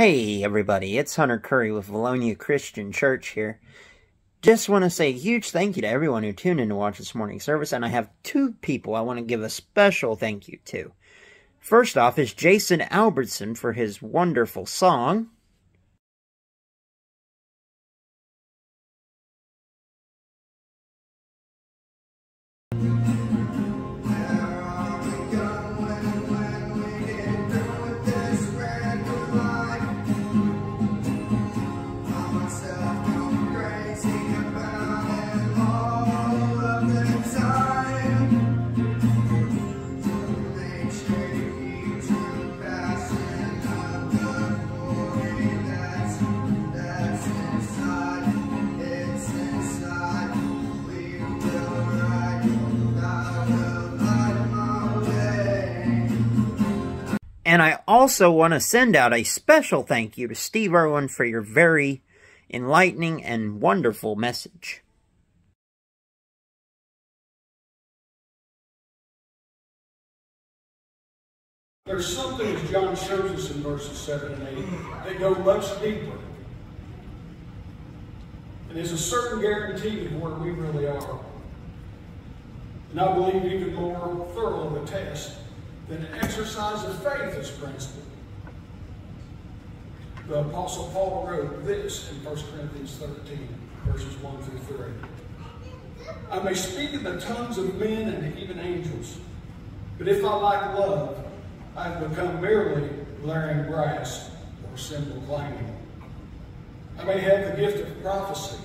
Hey everybody, it's Hunter Curry with Vallonia Christian Church here. Just want to say a huge thank you to everyone who tuned in to watch this morning service, and I have two people I want to give a special thank you to. First off is Jason Albertson for his wonderful song. And I also want to send out a special thank you to Steve Irwin for your very enlightening and wonderful message. There's something, as John shows us in verses 7 and 8, that go much deeper. And there's a certain guarantee of where we really are. And I believe even more thorough a test than an exercise of faith as principle. The Apostle Paul wrote this in 1 Corinthians 13, verses 1 through 3. I may speak in the tongues of men and even angels, but if I lack love, I have become merely blaring brass or cymbal clanging. I may have the gift of prophecy.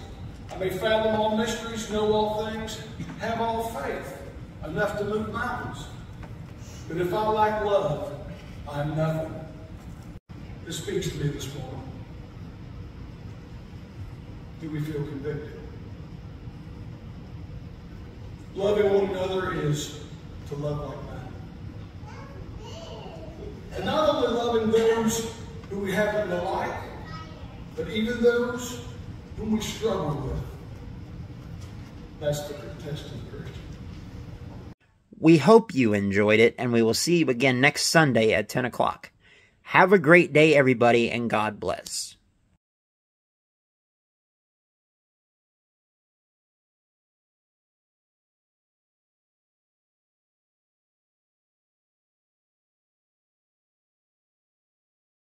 I may fathom all mysteries, know all things, have all faith, enough to move mountains. But if I lack love, I am nothing. This speaks to me this morning. Do we feel convicted? Loving one another is to love like that. And not only loving those who we happen to like, but even those whom we struggle with. That's the test of Christian. We hope you enjoyed it, and we will see you again next Sunday at 10 o'clock. Have a great day, everybody, and God bless.